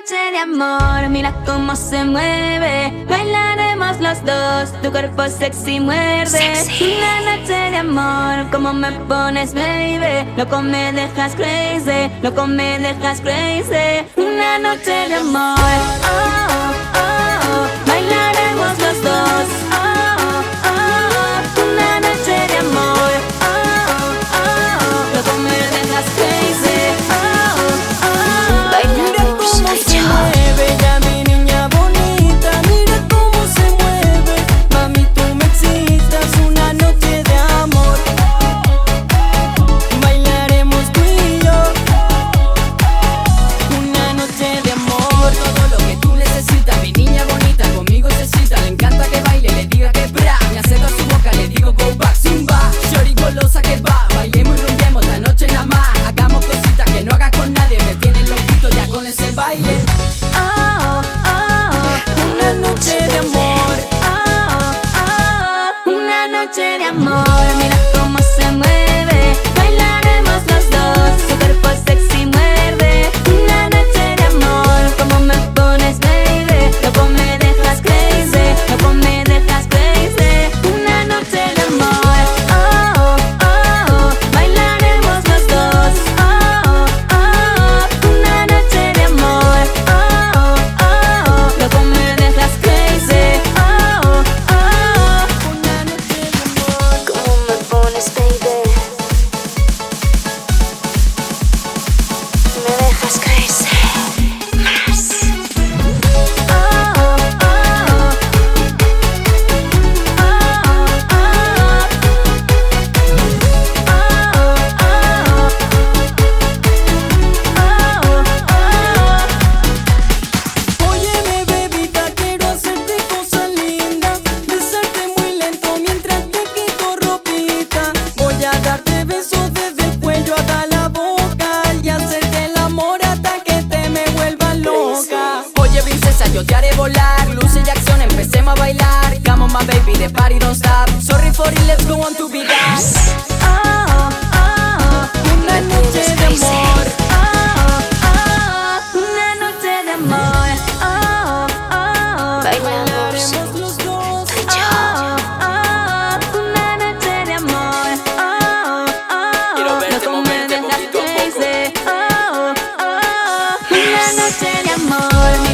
Una noche de amor, mira cómo se mueve. Bailaremos los dos, tu cuerpo sexy muerde. Una noche de amor, como me pones, baby. Loco me dejas crazy, loco me dejas crazy. Una noche de amor, oh, oh, oh. bailaremos los dos. baile. Ah, ah, ah, una noche de amor. Ah, ah, ah. una noche de amor. yo te haré volar. Jackson, empecemos a bailar. Come my baby, the party don't stop. Sorry for it, let's go on to be ah, ah, ah, Una noche de amor. Una noche de amor. Quiero Una noche de amor.